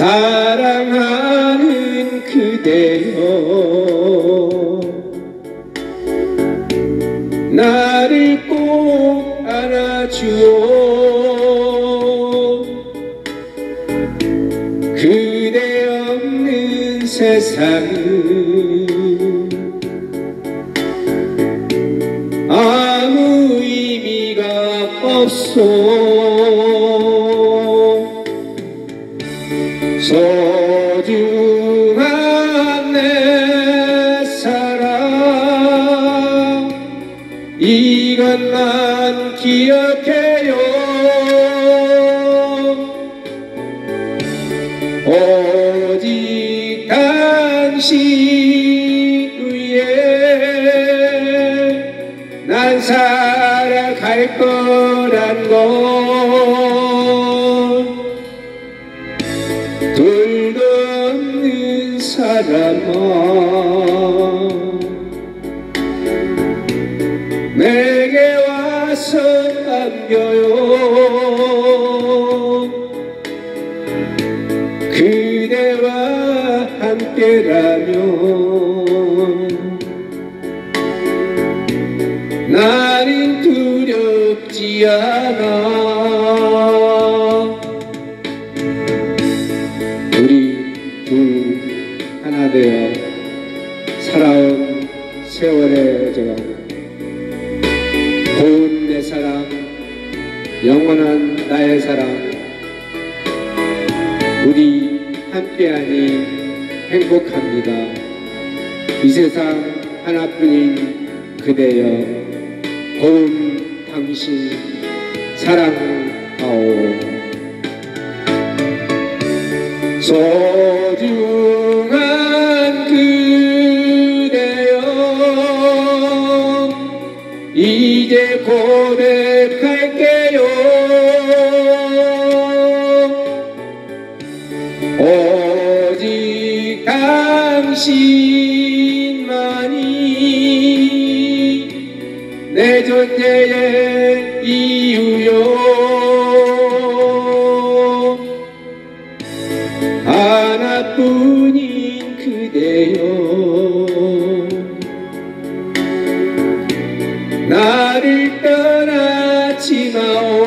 사랑하는 그대여. 나를 꼭 안아주오 그대 없는 세상은 이것만 기억해요. 오직 당신 위에 난 살아갈 거란 건 둘도 없는 사람아 안겨요. 그대와 함께라면 나는 두렵지 않아. 우리 둘 하나 되어 살아온 세월의 저 고운 내 사랑 영원한 나의 사랑 우리 함께하니 행복합니다. 이 세상 하나뿐인 그대여 고운 당신 사랑하오. 소중한 그대여 이제 고백할게요 당신만이 내 존재의 이유요. 하나뿐인 그대여. 나를 떠나지 마오.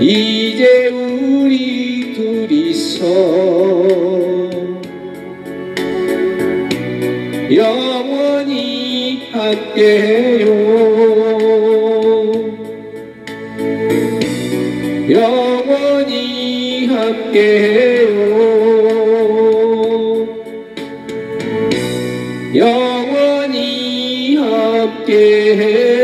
이제 우리 둘이서 영원히 함께해요. 영원히 함께해요. 영원히 함께해요